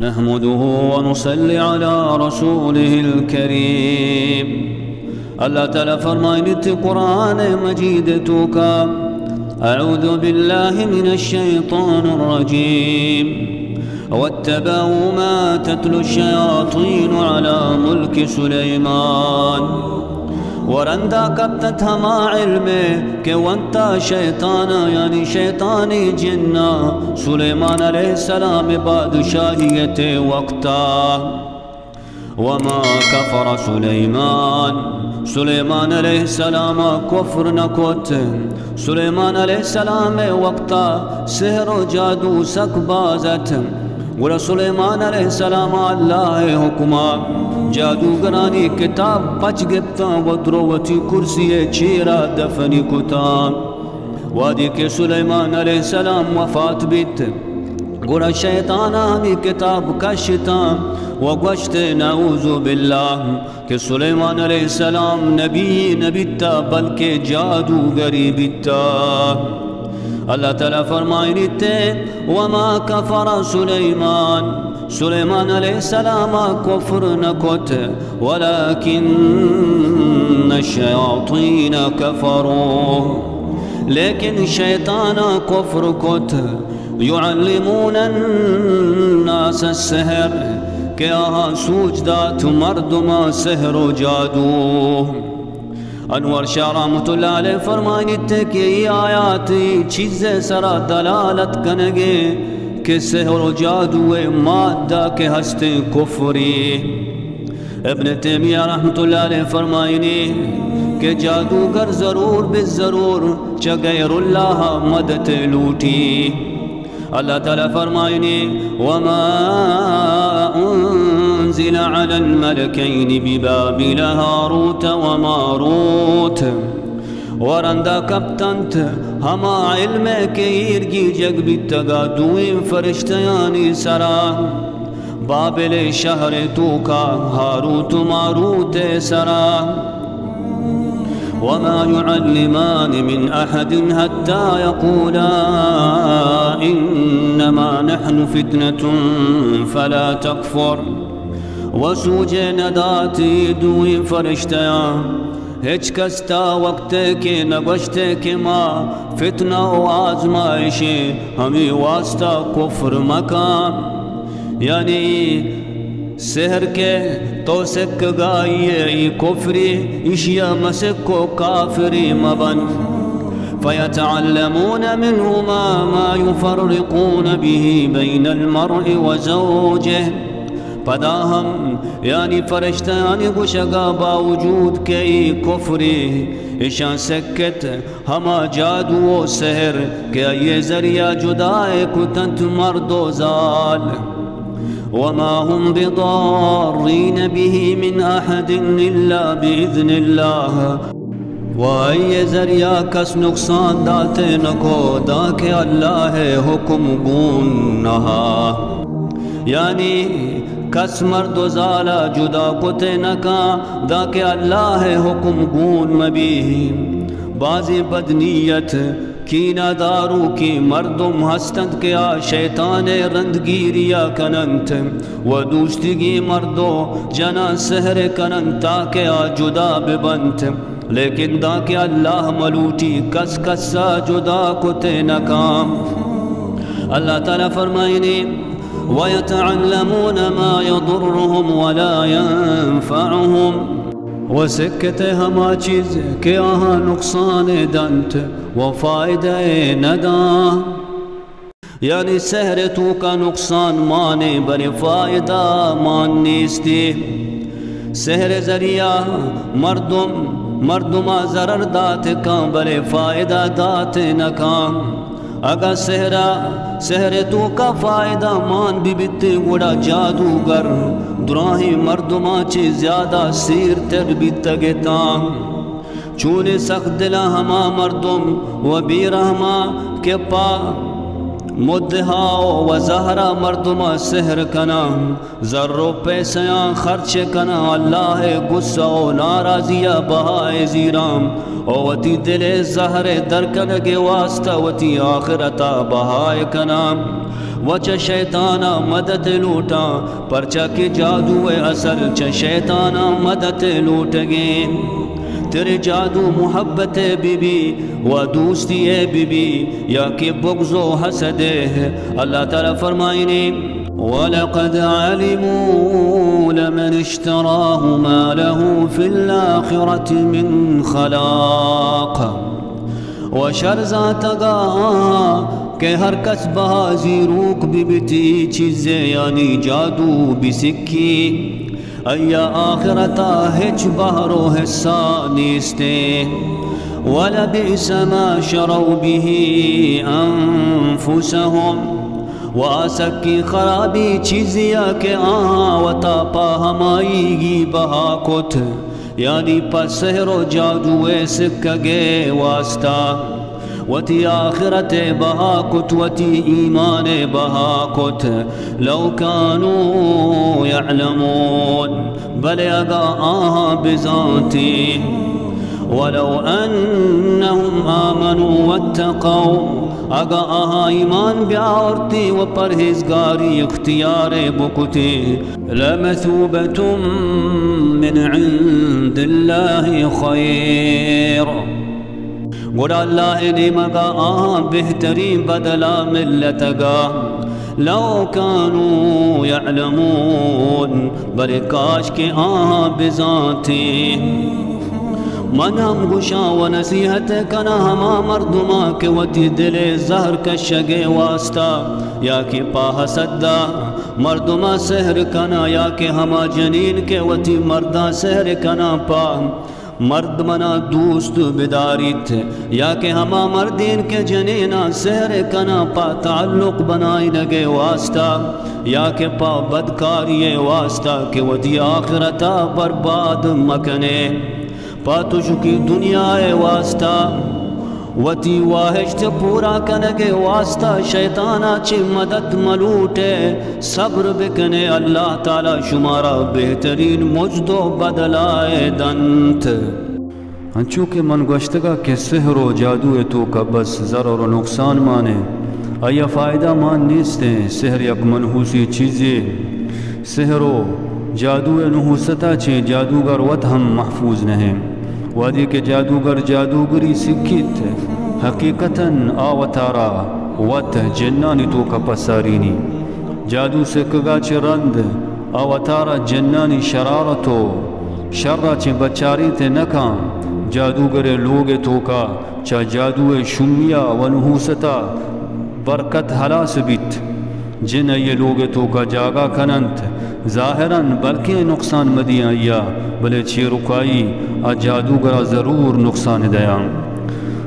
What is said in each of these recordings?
نحمده ونصلي على رسوله الكريم. الله تعالى فرمائن قرآن مجید أعوذ بالله من الشيطان الرجيم. واتبعوا ما تتلو الشياطين على ملك سليمان. ورندا قد تما علمه کہ وانتا شیطانا یعنی يعني شیطانی جنہ سلیمان علیہ السلام بادشاہیت وقتا. وما كفر سليمان. سليمان عليه السلام كفر نكوت. سليمان عليه السلام وقتا. سهر جادو سك بازت. گوڑا سلیمان علیہ السلام اللہ حکمہ جادوگرانی کتاب پچ گپتا و دروتی کرسی چیرا دفنی کتا. وادی کے سلیمان علیہ السلام وفات بیت. گوڑا شیطان ہمی کتاب کشتا و گوشت نعوذ باللہ کہ سلیمان علیہ السلام نبی نبیتا بلکہ جادوگری بیتا. اللہ تعالیٰ فرمائنی تے وما کفر سلیمان سلیمان علیہ السلام کفر نکت ولیکن الشیاطین کفروا لیکن شیطان کفر کت یعلمون الناس السحر کہ آہا سوچ دات مردما سحر و جادو. أنوار شارام تلال فرمانی تکی آیاتی چیز سرا دلالت کنگه که سحر و جادو ماده که هست کفری. ابن تیمیه رحمت الله علیه فرماینی کہ جادوگر ضرور بے ضرور چغیر اللہ مدد لوٹی. اللہ تعالیٰ فرمائنی وما ان أنزل على الملكين ببابل هاروت وماروت. ورندا کپتنت ہما علم ایرگی جگ بیتگا دوئیں فرشتیانی سرا. بابل شہر تو کا ہاروت ماروت سرا. وما يعلمان من أحد حتى يقولا إنما نحن فتنة فلا تكفر. وسوج نداتی دوئی فرشتیاں ہچ کستا وقت کے نگشت کے ماں فتنہ و آزمائش ہمیں واسطہ کفر مکان. یعنی سحر کے تو سک اشیا مسک کو کافری مبن. فيتعلمون منهما ما يفرقون به بين المرء وزوجه پدا ہم یعنی فرشتانی گوشگا باوجود کئی کفری اشان سکت ہما جادو و سحر کہ یہ ذریعہ جدائے کتنت مرد و زال. وما هم بضارين به من أحد إلا بإذن الله. وأي ذریعہ کس نقصان داتے نکو دا کہ اللہ حکم یعنی کس مرد و زالا جدا کتے نکا دا کہ اللہ حکم گون مبی بازی بدنیت کینہ دارو کی مردم ہستند کیا شیطان رندگیریا کننت۔ و دوستگی مردو جنا سحر کنن تاکہ آ جدا ببنت۔ لیکن دا کہ اللہ ملوٹی کس کسا جدا کتے نکام اللہ تعالیٰ فرمائنی وَيَتَعَلَّمُونَ مَا يَضُرُّهُمْ وَلَا يَنفَعُهُمْ. وسکت ہما چیز کہ نقصان دنت و فائدہ ندا. یعنی سحر تو کا نقصان مانے بر فائدہ مان نیستی سحر ذریعہ مردم مردمہ ضرر دات کام بر فائدہ دات نکام اگا سہرا سہر تو کا فائدہ مان بھی بیتے گوڑا جادوگر، دراہی مردماں چی زیادہ سیر تر بھی تگتاں چونے سخت دلا ہما مردم و بی رحمہ کے پا مدہا و زہرا مردما سحر کنا ذر و پیسیاں خرچ کنا، اللہ غصہ و ناراضیہ بہائے زیرام۔ او وتی دل زہر درکن کے واسطہ، وتی آخرتا بہائے کنا۔ وچ شیطانا مدد لوٹا پرچا کے جادو اصل چ شیطانا مدد لوٹ گئے تیرے جادو محبت بی و دوستی بی بی یا کہ بغض و حسد ہے اللہ تعالیٰ فرمائنے وَلَقَدْ عَلِمُوا لَمَنِ اشْتَرَاهُ مَا لَهُ فِي الْآخِرَةِ مِنْ خَلَاقَ. و شرزا تگا کہ ہر کس بہازی روک بھی بیتی چیزیں یعنی جادو بھی سکھی أي آخرة هیچ بهر و حسا نیسته ما شروا به أنفسهم. واسکی خرابي چیزیا که آها و تا پا همایگی بها کت. یعنی پس سحر و جادو واستا واسطہ. وتی آخرت وتی ایمان بہا کت۔ لو کانو یعلمون بل اگا آہا بذاتی۔ ولو انہم آمنوا واتقوا اگا آہا ایمان بیاورتی و پرہزگاری اختیار بکتی۔ لمثوبت من عند اللہ خیر۔ نے مگا آہاں بہترین بدلا ملت گا لو کانو یعلمون بل کاش کے آہاں بزانتی من ہم گشا و نصیحت کنا ہما مردما کے وتی دل زہر کشگے واسطہ۔ یا کہ پا حسدہ مردما سہر کنا یا کہ ہما جنین کے وتی مردہ سہر کنا پا مرد منا دوست بداریت یا کہ ہما مردین کے جنینا سہر کنا پا تعلق بنائی لگے واسطہ۔ یا کہ پا بدکاری واسطہ کہ وہ دی آخرتا برباد مکنے۔ پا تجھکی دنیا واسطہ۔ وتی واہشت پورا کنگے واسطہ شیطانا چی مدد ملوٹے، صبر بکنے اللہ تعالی شمارا بہترین مجد و بدلائے دنت۔ ہنچو کہ من گوشتگا کہ سحر و جادو تو کا بس ضرر و نقصان مانے، آیا فائدہ مان نیستے سحر یک منحوسی چیزیں سحر و جادو نحوستا چھے جادوگر وط ہم محفوظ نہیں۔ وادی کے جادوگر جادوگری سکھیت حقیقتاً آوتارا وط جنانی تو کا پسارینی. جادو سکگا چھ رند آوتارا جنانی شرارتو. شرع چھ بچاری تے نکاں جادوگر لوگ تو کا، چا جادو شمیا و نحوستا برکت حلاس بیت. جن یہ لوگ تو کا جاگا کننت، ظاہراً بلکہ نقصان مدیاں یا بلے چھ رکائی آ جادوگر ضرور نقصان دیا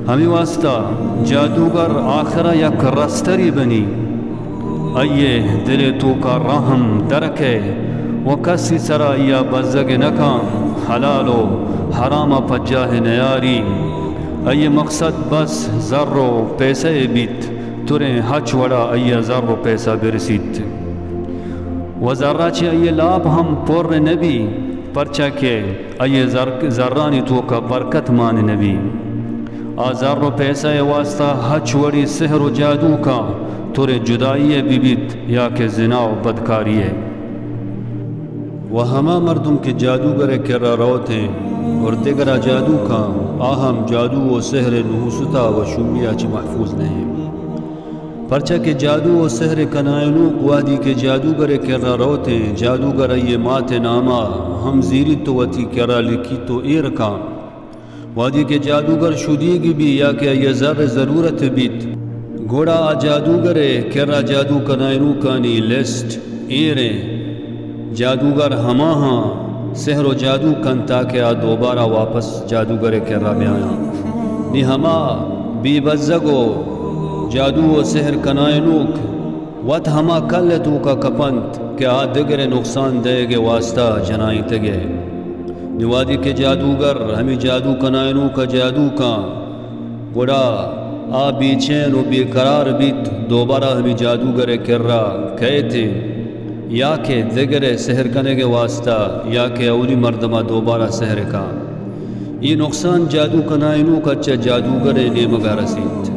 ہمیں واسطہ، جادوگر آخرہ یک رستری بنی۔ ایے دل تو کا رحم درکے و کسی سرا یا بزگ نکام حلالو حرام پجاہ نیاری۔ ایے مقصد بس، ذر و پیسے بیت۔ تریں حچ وڑا ایے ذر و پیسہ برسیت و ذرہ چھے ایے لاب ہم پور نبی پرچا کے ایے ذرانی تو کا برکت مان نبی۔ آزار و پیسہ واسطہ حچ وڑی سحر و جادو کا تورے جدائی بی بیت یا کہ زنا و بدکاری ہے۔ وہ ہما مردم کے جادوگر کرا روت ہیں اور دیگرہ جادو کا، آہم جادو و سحر نحوستا و شمیہ چی محفوظ نہیں پرچہ کے جادو و سحر کنائنو قوادی کے جادوگر کرا روت ہیں، جادوگر یہ مات نامہ، ہم زیری تو وتی کرا لکی تو ایرکا وادی کے جادوگر شدیگی بھی، یا کہ یہ ذر ضرورت بیت۔ گوڑا جادوگر کرا جادو کنائنو کانی لسٹ۔ ایریں جادوگر ہما ہاں سحر و جادو کن تاکہ آ دوبارہ واپس جادوگر کے رب آیا۔ نی ہما، بی بزگو۔ جادو و سحر کنائنوک وط ہما کل تو کا کپنت، کہ آ دگر نقصان دے گے واسطہ جنائی تگے۔ نوادی کے جادوگر، ہمیں جادو کنائنو کا جادو کا گڑا، آ بی چین و بی قرار بیت، دوبارہ ہمیں جادوگر کر رہا کہتے یا کہ دگر سحر کنے کے واسطہ، یا کہ اولی مردمہ دوبارہ سحر کا یہ نقصان جادو کنائنو کچا اچھا جادوگر لے مگا رسید۔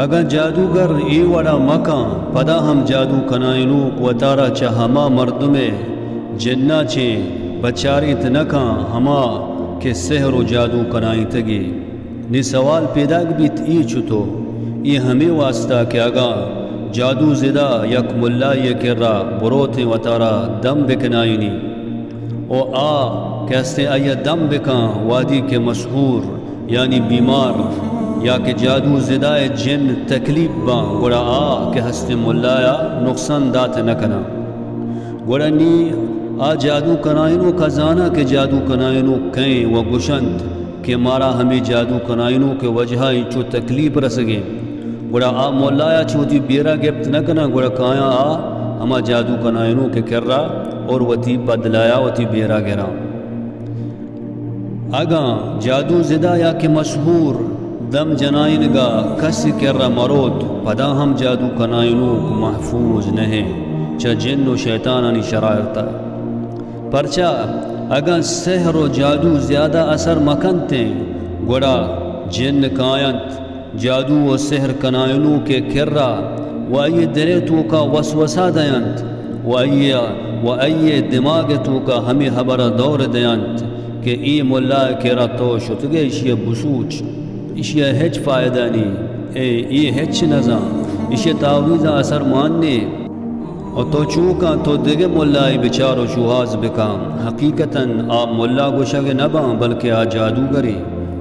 اگر جادوگر ای وڑا مکان، پدا ہم جادو کنائنو کو تارا چا ہما مردمے جنہ چے بچاری تنکان ہما کہ سحر و جادو کنائی تگی نی سوال پیدا بیت ای چھتو ای ہمیں واسطہ کہ اگا جادو زدہ یک ملا یہ کر بروت و تارا دم بکنائنی۔ او آ کیسے آیا دم بکان وادی کے مشہور یعنی بیمار۔ یا کہ جادو زدہ جن تکلیف با، گوڑا آ کہ ہست ملایا نقصان دات نکنا گوڑا نی، آ جادو کنائنو کزانا کہ جادو کنائنو کہیں و گشند کہ مارا ہمیں جادو کنائنو کے وجہ چو تکلیف رسگیں۔ گوڑا آ مولایا چوتی بیرا گفت نکنا گوڑا کایا آ، ہما جادو کنائنو کے کر رہا اور وتی بدلایا وتی بیرا گرا۔ اگا جادو زدہ یا کہ مشہور دم جنائن گا کس کر رہا مرود پدا ہم جادو کنائنو کو محفوظ نہیں چا جن و شیطانانی شرائرتا پرچا اگا سحر و جادو زیادہ اثر مکنتے گوڑا جن کائنت جادو و سحر کنائنو کے کرا و ای درے تو کا وسوسہ دیانت، و ای و ای دماغ تو کا ہمیں حبر دور دیانت، کہ ای ملا کرا تو شتگے اشیاء بسوچ۔ اشیاء ہچ فائدہ نہیں اے ای ہچ نظام اشیاء تعویزہ اثر ماننے اور تو چوکا تو دگے ملائی بچارو شوہاز بکام۔ حقیقتاً آپ ملا گوشگ نباں، بلکہ آ جادوگری۔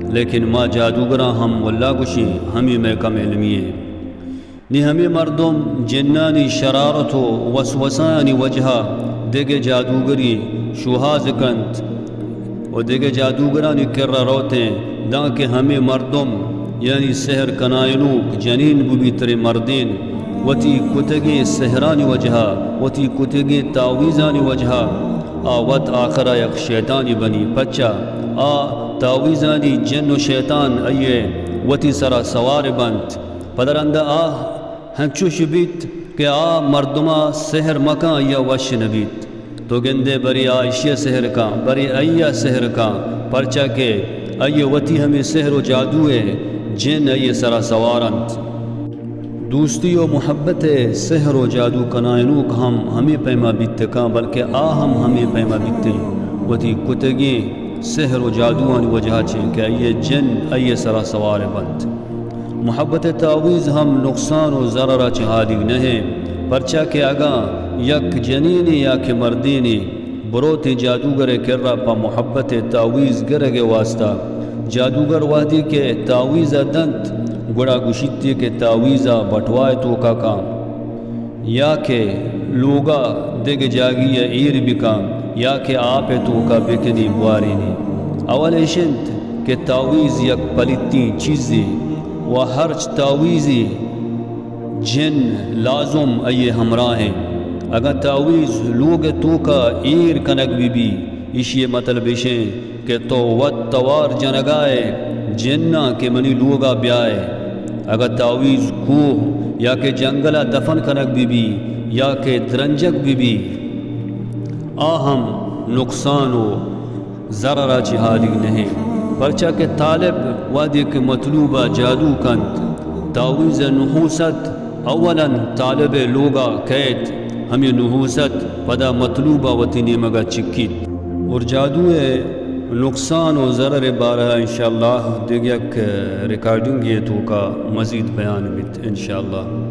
لیکن ما جادوگرہ ہم اللہ گشی ہمیں میں کم علمی نی ہمیں مردم جنانی شرارت و وسوسانی وجہ۔ دیگے جادوگری، شوہاز کنت۔ و دیگے جادوگرانی کر روتے دا کہ ہمیں مردم یعنی سحر کنائنوک جنین ببی تر مردین، وتی کتگی سحرانی وجہ وتی کتگی تعویزانی وجہ آوت آخرہ یک شیطانی بنی پچا۔ آ، تاویزانی جن و شیطان ایے، وتی سرا سوار بند پدرندہ آہ ہنچو شبیت کہ آ، مردمہ سحر مکان یا وش نبیت۔ تو گندے بری آئیشی سحر کا بری ایہ سحر کا پرچا کہ ایے وتی ہمیں سحر و جادو ہے، جن ایے سرا سوارند دوستی و محبت سحر و جادو کنائنوک ہم ہمیں پیما بیتے بلکہ آ ہم ہمیں پیما بیتے وتی کتگی سحر و جادوان وجہ چھیں کہ یہ جن، ای سرا سوار بند۔ محبت تعویز ہم نقصان و ضرر چہالی نہیں پرچا کہ اگا یک جنینی یا کہ مردینی بروتی جادوگر کر رہا پا محبت تعویز گرگ واسطہ۔ جادوگر وادی کے تعویز دنت، گڑا گشتی کے تعویز بٹوائے تو کا کام۔ یا کہ لوگا دگ جاگی یا ایر بکام یا کہ آپ تو کا بکنی بوارینی اول اشنت کہ تعویز یک پلیتی چیزی، و ہر تعویزی جن لازم ای ہمراہ ہیں اگر تعویز لوگ تو کا ایر کنک بی بی یہ مطلب اشیں کہ تو وط توار جنگائے، جنہ کے منی لوگا بیائے۔ اگر تعویز کوہ یا کہ جنگلہ دفن کنک بی بی یا کہ درنجک بی بی آہم نقصان و ضرر چہالی نہیں۔ پرچہ کے طالب وادی کے مطلوبہ جادو کند۔ تعویز نحوست اولا طالب لوگا قید۔ ہمیں نحوست پدا مطلوبہ وطی نیمگا چکیت اور جادو نقصان و ضرر بارہ انشاءاللہ۔ دیگیک ریکارڈنگ یہ تو کا مزید بیان بیت انشاءاللہ۔